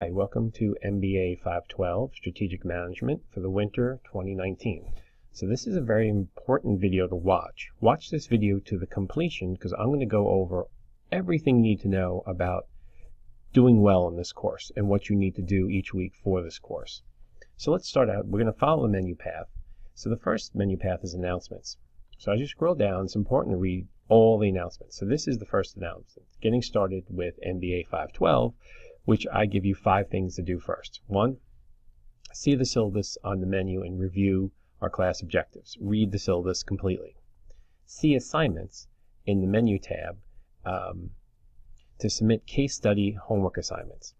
Hi, welcome to MBA 512 Strategic Management for the winter 2019. So this is a very important video to watch. Watch this video to the completion because I'm going to go over everything you need to know about doing well in this course and what you need to do each week for this course. So let's start out. We're going to follow the menu path. So the first menu path is announcements. So as you scroll down, it's important to read all the announcements. So this is the first announcement, getting started with MBA 512 which I give you five things to do first. One, see the syllabus on the menu and review our class objectives. Read the syllabus completely. See assignments in the menu tab um, to submit case study homework assignments.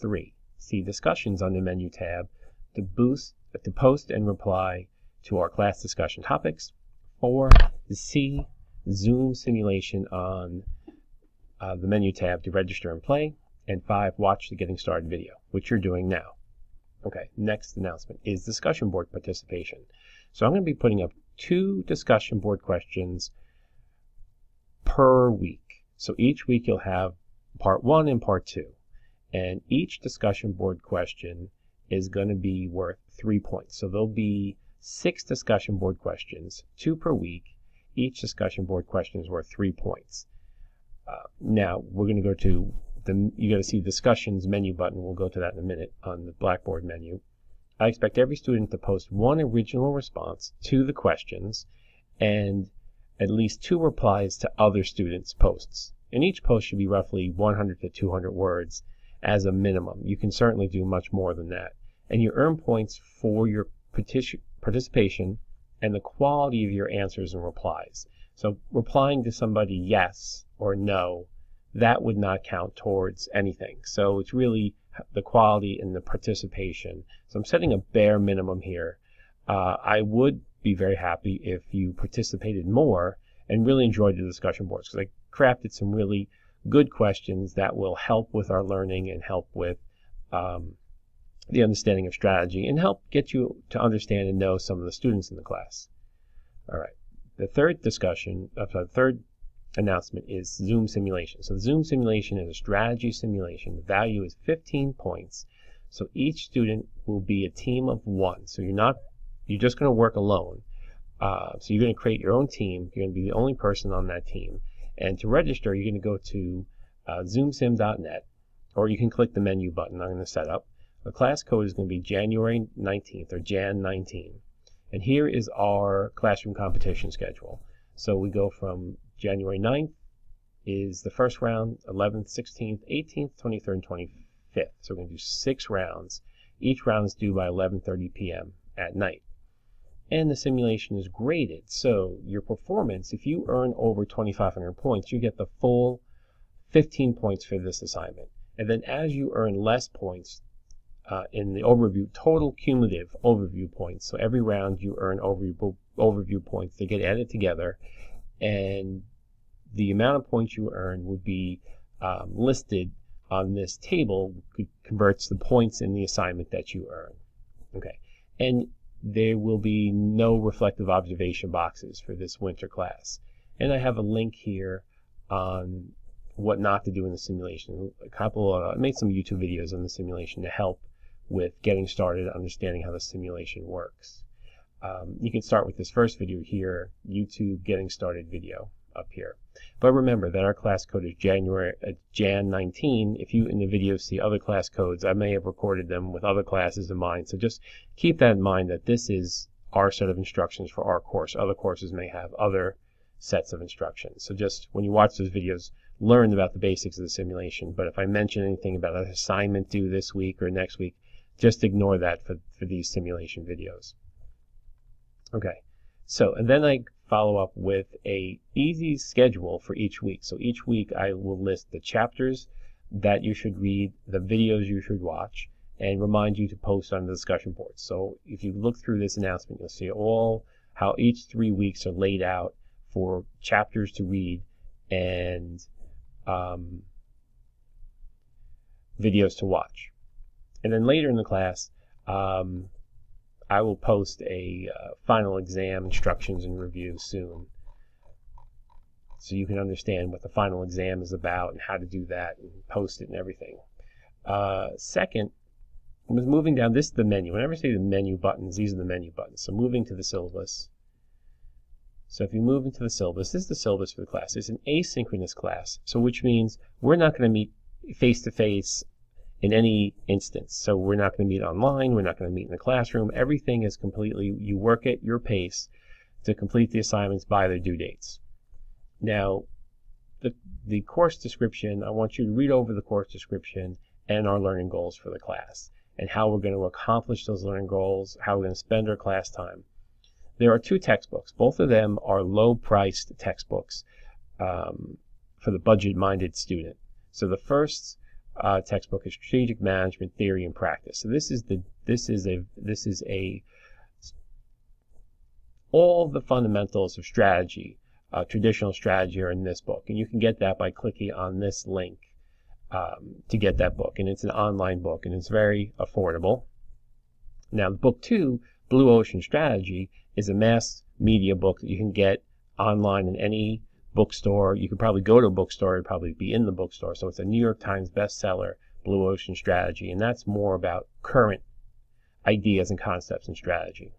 Three, see discussions on the menu tab to boost, to post and reply to our class discussion topics. Four, see Zoom simulation on uh, the menu tab to register and play. And five, watch the Getting Started video, which you're doing now. Okay, next announcement is discussion board participation. So I'm going to be putting up two discussion board questions per week. So each week you'll have part one and part two. And each discussion board question is going to be worth three points. So there'll be six discussion board questions, two per week. Each discussion board question is worth three points. Uh, now we're going to go to the, you got to see discussions menu button. We'll go to that in a minute on the Blackboard menu. I expect every student to post one original response to the questions and at least two replies to other students' posts. And each post should be roughly 100 to 200 words as a minimum. You can certainly do much more than that. And you earn points for your participation and the quality of your answers and replies. So replying to somebody yes or no that would not count towards anything. So it's really the quality and the participation. So I'm setting a bare minimum here. Uh, I would be very happy if you participated more and really enjoyed the discussion boards because I crafted some really good questions that will help with our learning and help with um, the understanding of strategy and help get you to understand and know some of the students in the class. All right. The third discussion, uh, the third announcement is Zoom simulation. So the Zoom simulation is a strategy simulation. The value is 15 points. So each student will be a team of one. So you're not, you're just going to work alone. Uh, so you're going to create your own team. You're going to be the only person on that team. And to register, you're going to go to uh, zoomsim.net, or you can click the menu button I'm going to set up. The class code is going to be January 19th, or Jan 19. And here is our classroom competition schedule. So we go from January 9th is the first round, 11th, 16th, 18th, 23rd, and 25th. So we're going to do six rounds. Each round is due by 11.30 p.m. at night. And the simulation is graded. So your performance, if you earn over 2,500 points, you get the full 15 points for this assignment. And then as you earn less points uh, in the overview, total cumulative overview points, so every round you earn overview, overview points, they get added together and the amount of points you earn would be um, listed on this table, converts the points in the assignment that you earn. Okay, and there will be no reflective observation boxes for this winter class. And I have a link here on what not to do in the simulation. A couple, I made some YouTube videos on the simulation to help with getting started, understanding how the simulation works. Um, you can start with this first video here, YouTube getting started video up here. But remember that our class code is January uh, Jan 19. If you in the video see other class codes, I may have recorded them with other classes in mind. So just keep that in mind that this is our set of instructions for our course. Other courses may have other sets of instructions. So just when you watch those videos, learn about the basics of the simulation. But if I mention anything about an assignment due this week or next week, just ignore that for, for these simulation videos. Okay, so and then I follow up with a easy schedule for each week. So each week I will list the chapters that you should read, the videos you should watch, and remind you to post on the discussion board. So if you look through this announcement, you'll see all how each three weeks are laid out for chapters to read and um, videos to watch. And then later in the class, um, I will post a uh, final exam instructions and review soon. So you can understand what the final exam is about and how to do that and post it and everything. Uh, second, with moving down, this is the menu. Whenever I say the menu buttons, these are the menu buttons. So moving to the syllabus. So if you move into the syllabus, this is the syllabus for the class. It's an asynchronous class, so which means we're not going to meet face to face in any instance. So we're not going to meet online, we're not going to meet in the classroom. Everything is completely, you work at your pace to complete the assignments by their due dates. Now, the, the course description, I want you to read over the course description and our learning goals for the class and how we're going to accomplish those learning goals, how we're going to spend our class time. There are two textbooks. Both of them are low-priced textbooks um, for the budget-minded student. So the first uh, textbook is Strategic Management Theory and Practice. So this is the this is a this is a all the fundamentals of strategy, uh, traditional strategy are in this book, and you can get that by clicking on this link um, to get that book. And it's an online book, and it's very affordable. Now, the book two, Blue Ocean Strategy, is a mass media book that you can get online in any bookstore. You could probably go to a bookstore, it'd probably be in the bookstore. So it's a New York Times bestseller, Blue Ocean Strategy, and that's more about current ideas and concepts and strategy.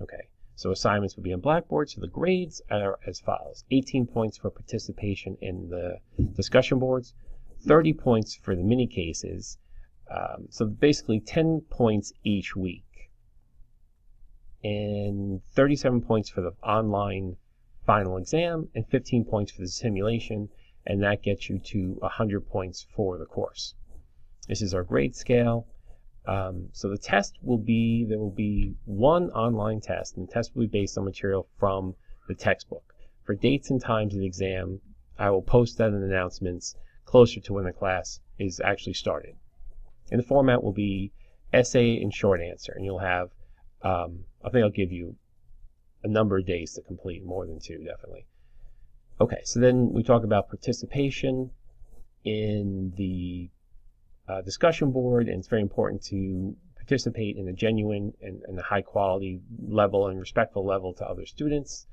Okay, so assignments would be on Blackboard. So the grades are as follows 18 points for participation in the discussion boards, 30 points for the mini cases. Um, so basically 10 points each week. And 37 points for the online final exam and 15 points for the simulation. And that gets you to 100 points for the course. This is our grade scale. Um, so the test will be, there will be one online test, and the test will be based on material from the textbook. For dates and times of the exam, I will post that in announcements closer to when the class is actually started. And the format will be essay and short answer, and you'll have, um, I think I'll give you a number of days to complete, more than two, definitely. Okay, so then we talk about participation in the uh, discussion board, and it's very important to participate in a genuine and, and a high quality level and respectful level to other students.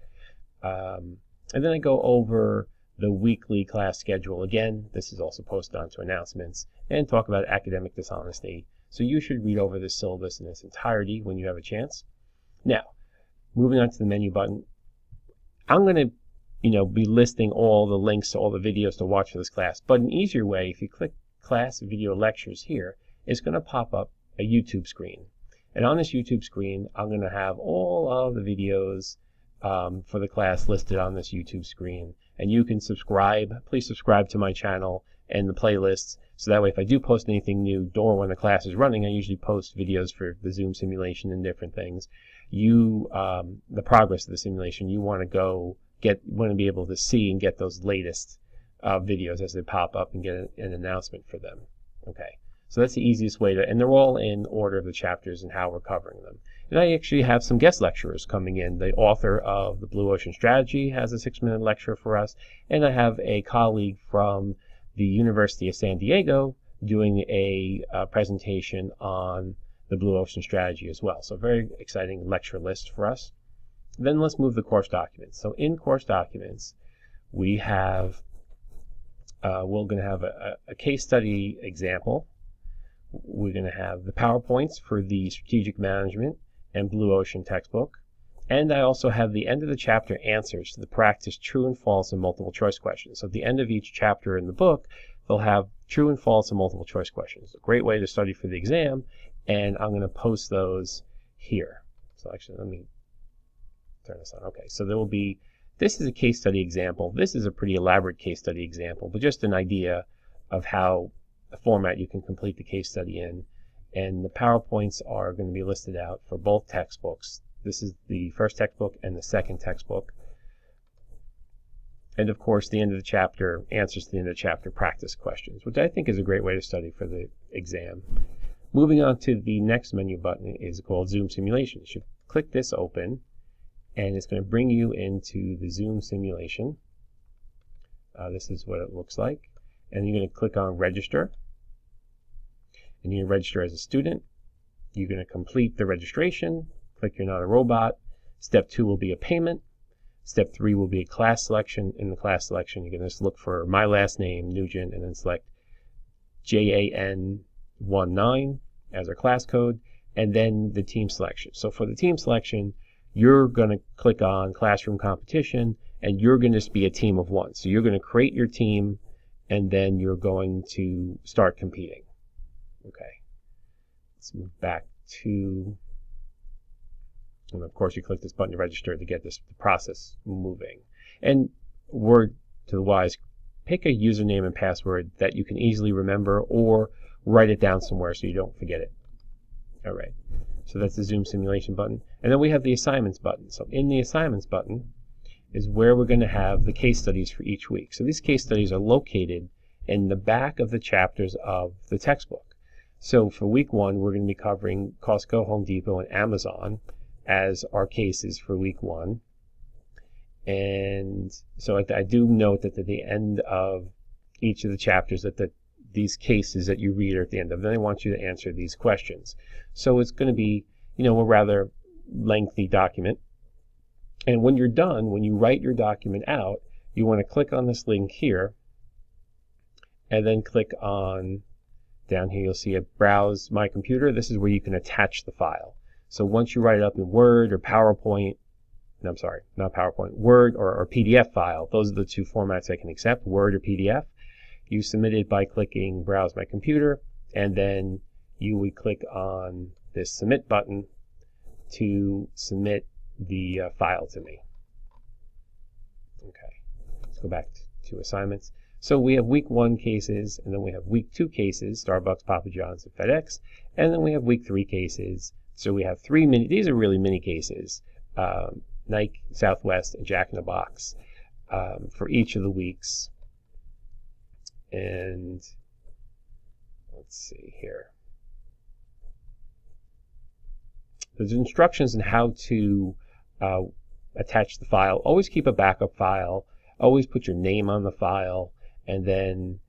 Um, and then I go over the weekly class schedule again. This is also posted onto announcements and talk about academic dishonesty. So you should read over the syllabus in its entirety when you have a chance. Now, moving on to the menu button, I'm going to you know, be listing all the links to all the videos to watch for this class. But an easier way, if you click class video lectures here, it's going to pop up a YouTube screen. And on this YouTube screen, I'm going to have all of the videos um, for the class listed on this YouTube screen and you can subscribe. Please subscribe to my channel and the playlists so that way if I do post anything new or when the class is running, I usually post videos for the Zoom simulation and different things. You, um, the progress of the simulation, you want to go get, want to be able to see and get those latest uh, videos as they pop up and get an, an announcement for them. Okay. So that's the easiest way to, and they're all in order of the chapters and how we're covering them. And I actually have some guest lecturers coming in. The author of the Blue Ocean Strategy has a six minute lecture for us, and I have a colleague from the University of San Diego doing a, a presentation on the Blue Ocean Strategy as well. So very exciting lecture list for us. Then let's move the course documents. So in course documents, we have, uh, we're going to have a, a case study example. We're going to have the PowerPoints for the strategic management and Blue Ocean textbook. And I also have the end of the chapter answers to the practice true and false and multiple choice questions. So at the end of each chapter in the book, they'll have true and false and multiple choice questions. A great way to study for the exam, and I'm going to post those here. So actually, let me turn this on. Okay, so there will be, this is a case study example. This is a pretty elaborate case study example, but just an idea of how the format you can complete the case study in and the PowerPoints are going to be listed out for both textbooks. This is the first textbook and the second textbook. And of course, the end of the chapter, answers to the end of the chapter practice questions, which I think is a great way to study for the exam. Moving on to the next menu button is called Zoom Simulation. You should click this open, and it's going to bring you into the Zoom simulation. Uh, this is what it looks like. And you're going to click on Register and you register as a student. You're going to complete the registration, click You're Not a Robot. Step two will be a payment. Step three will be a class selection. In the class selection, you're going to just look for my last name, Nugent, and then select J A N 19 as our class code, and then the team selection. So for the team selection, you're going to click on classroom competition, and you're going to be a team of one. So you're going to create your team, and then you're going to start competing. Okay. Let's move back to, and of course you click this button to register to get this process moving. And word to the wise, pick a username and password that you can easily remember or write it down somewhere so you don't forget it. All right. So that's the Zoom simulation button. And then we have the assignments button. So in the assignments button is where we're going to have the case studies for each week. So these case studies are located in the back of the chapters of the textbook. So for week one, we're going to be covering Costco, Home Depot, and Amazon as our cases for week one. And so I, I do note that at the end of each of the chapters that the these cases that you read at the end of. Then they want you to answer these questions. So it's going to be, you know, a rather lengthy document. And when you're done, when you write your document out, you want to click on this link here and then click on down here you'll see a browse my computer. This is where you can attach the file. So once you write it up in Word or PowerPoint, no, I'm sorry, not PowerPoint, Word or, or PDF file, those are the two formats I can accept, Word or PDF. You submit it by clicking Browse My Computer, and then you would click on this Submit button to submit the uh, file to me. Okay, let's go back to assignments. So we have week one cases, and then we have week two cases, Starbucks, Papa John's, and FedEx, and then we have week three cases. So we have three mini, these are really mini cases, um, Nike, Southwest, and Jack in the Box um, for each of the weeks and let's see here. There's instructions on how to uh, attach the file. Always keep a backup file. Always put your name on the file, and then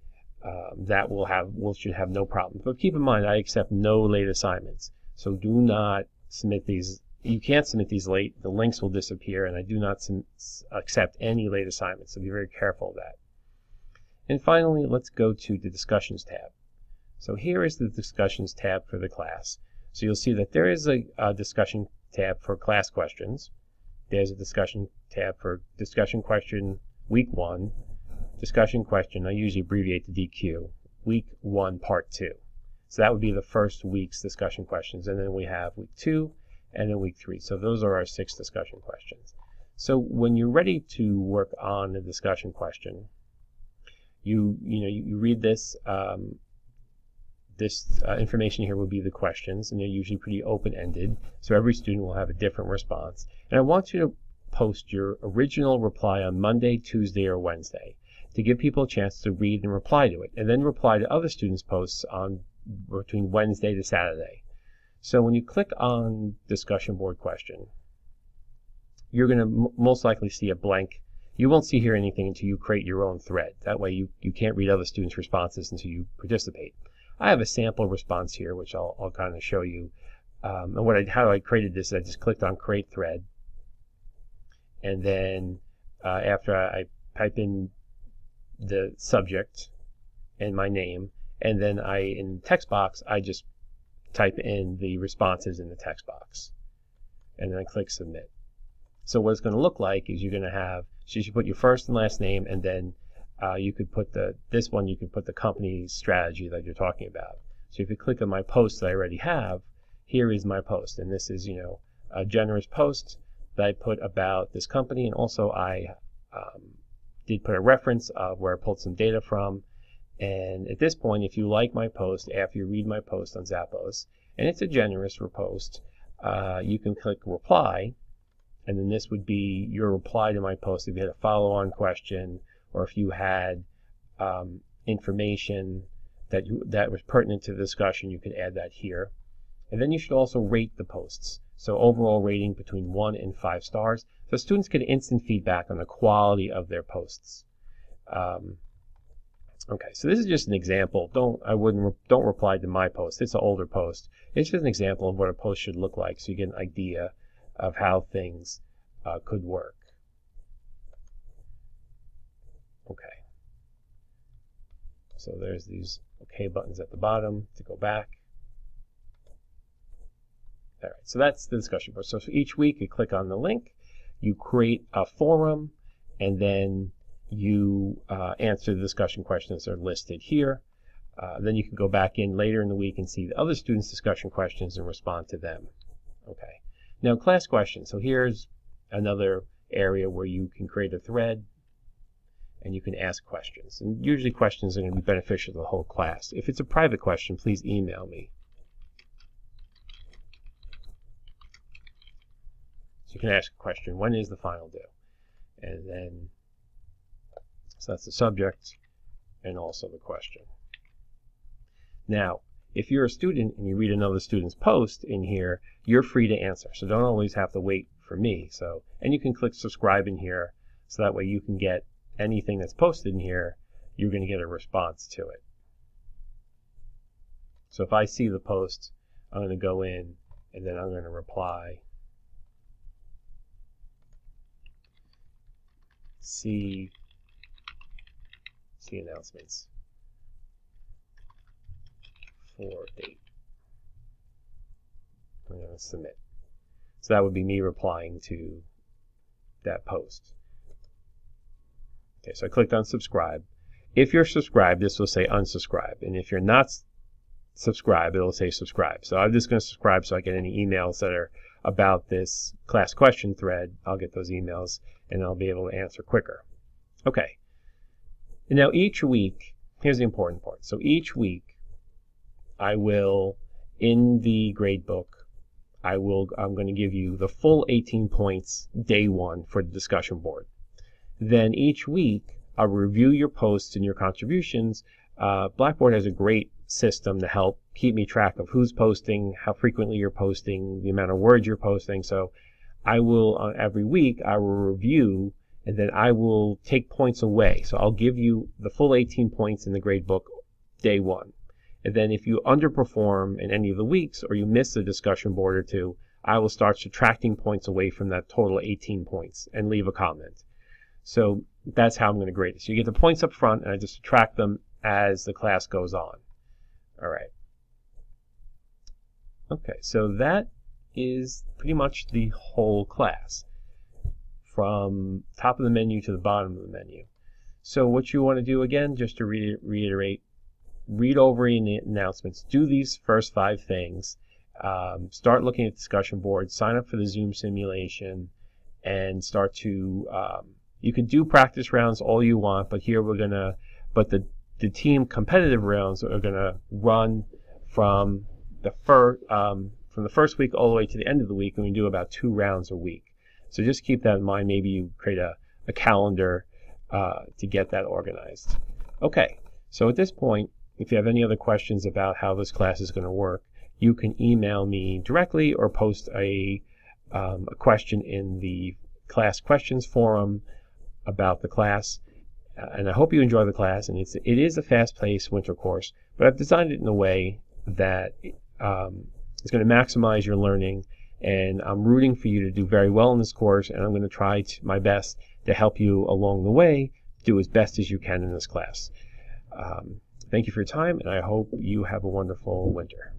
um, that will have will should have no problem. But keep in mind, I accept no late assignments, so do not submit these. You can't submit these late. The links will disappear, and I do not accept any late assignments. So be very careful of that. And finally, let's go to the Discussions tab. So here is the Discussions tab for the class. So you'll see that there is a, a discussion tab for class questions. There's a discussion tab for discussion question week one, discussion question, I usually abbreviate the DQ, week one, part two. So that would be the first week's discussion questions. And then we have week two and then week three. So those are our six discussion questions. So when you're ready to work on the discussion question, you you know you, read this um, this uh, information here will be the questions and they're usually pretty open-ended so every student will have a different response. And I want you to post your original reply on Monday Tuesday or Wednesday to give people a chance to read and reply to it and then reply to other students posts on between Wednesday to Saturday. So when you click on discussion board question you're going to most likely see a blank you won't see here anything until you create your own thread. That way you, you can't read other students' responses until you participate. I have a sample response here, which I'll, I'll kind of show you. Um, and what I, how I created this, I just clicked on create thread. And then uh, after I, I type in the subject and my name, and then I, in text box, I just type in the responses in the text box. And then I click submit. So what it's going to look like is you're going to have so you should put your first and last name, and then uh, you could put the this one you could put the company strategy that you're talking about. So if you click on my post that I already have, here is my post, and this is you know a generous post that I put about this company, and also I um, did put a reference of where I pulled some data from. And at this point, if you like my post after you read my post on Zappos, and it's a generous post, uh, you can click reply and then this would be your reply to my post if you had a follow-on question or if you had um, information that you, that was pertinent to the discussion, you could add that here. And then you should also rate the posts. So overall rating between one and five stars. So students get instant feedback on the quality of their posts. Um, okay, so this is just an example. Don't I wouldn't re don't reply to my post. It's an older post. It's just an example of what a post should look like, so you get an idea of how things uh, could work. Okay. So there's these OK buttons at the bottom to go back. All right, so that's the discussion board. So each week, you click on the link, you create a forum, and then you uh, answer the discussion questions that are listed here. Uh, then you can go back in later in the week and see the other students' discussion questions and respond to them. Okay. Now class questions. So here's another area where you can create a thread and you can ask questions. And usually questions are going to be beneficial to the whole class. If it's a private question, please email me. So you can ask a question, when is the final due? And then, so that's the subject and also the question. Now, if you're a student and you read another student's post in here, you're free to answer. So don't always have to wait for me. So, and you can click subscribe in here so that way you can get anything that's posted in here, you're going to get a response to it. So if I see the post, I'm going to go in and then I'm going to reply. See, see announcements for date. I'm going to submit. So that would be me replying to that post. Okay, so I clicked on subscribe. If you're subscribed, this will say unsubscribe. And if you're not subscribed, it'll say subscribe. So I'm just going to subscribe so I get any emails that are about this class question thread. I'll get those emails and I'll be able to answer quicker. Okay. And now each week, here's the important part. So each week, I will, in the grade book, I will, I'm going to give you the full 18 points day one for the discussion board. Then each week, I'll review your posts and your contributions. Uh, Blackboard has a great system to help keep me track of who's posting, how frequently you're posting, the amount of words you're posting. So I will, uh, every week, I will review and then I will take points away. So I'll give you the full 18 points in the grade book day one. And then if you underperform in any of the weeks or you miss a discussion board or two, I will start subtracting points away from that total 18 points and leave a comment. So that's how I'm going to grade it. So you get the points up front and I just subtract them as the class goes on. All right. Okay, so that is pretty much the whole class from top of the menu to the bottom of the menu. So what you want to do again, just to re reiterate, read over the announcements, do these first five things, um, start looking at discussion boards, sign up for the Zoom simulation, and start to, um, you can do practice rounds all you want, but here we're going to, but the, the team competitive rounds are going to run from the first, um, from the first week all the way to the end of the week, and we do about two rounds a week. So just keep that in mind. Maybe you create a, a calendar uh, to get that organized. Okay, so at this point, if you have any other questions about how this class is going to work, you can email me directly or post a, um, a question in the class questions forum about the class. Uh, and I hope you enjoy the class. And it's, it is a fast-paced winter course, but I've designed it in a way that um, is going to maximize your learning. And I'm rooting for you to do very well in this course, and I'm going to try to, my best to help you along the way do as best as you can in this class. Um, Thank you for your time, and I hope you have a wonderful winter.